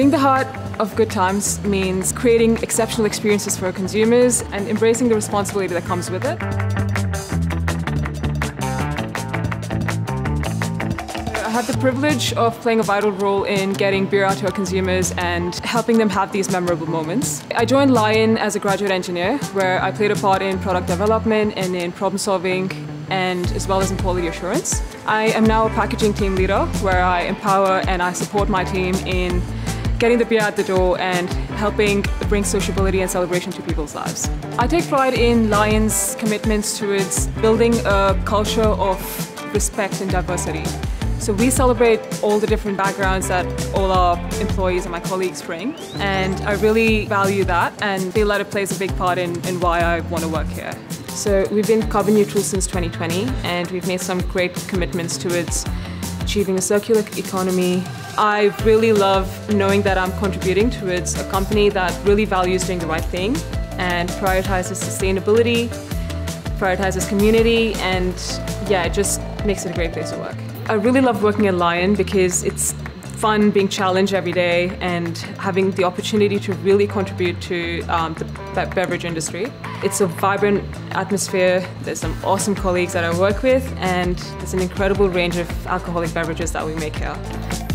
Being the heart of good times means creating exceptional experiences for our consumers and embracing the responsibility that comes with it. I have the privilege of playing a vital role in getting beer out to our consumers and helping them have these memorable moments. I joined Lion as a graduate engineer where I played a part in product development and in problem solving and as well as in quality assurance. I am now a packaging team leader where I empower and I support my team in getting the beer out the door and helping bring sociability and celebration to people's lives. I take pride in Lion's commitments towards building a culture of respect and diversity. So we celebrate all the different backgrounds that all our employees and my colleagues bring, and I really value that and feel that it plays a big part in, in why I want to work here. So we've been carbon neutral since 2020, and we've made some great commitments towards achieving a circular economy. I really love knowing that I'm contributing towards a company that really values doing the right thing and prioritizes sustainability, prioritizes community, and yeah, it just makes it a great place to work. I really love working at Lion because it's fun being challenged every day and having the opportunity to really contribute to um, the beverage industry. It's a vibrant atmosphere, there's some awesome colleagues that I work with, and there's an incredible range of alcoholic beverages that we make here.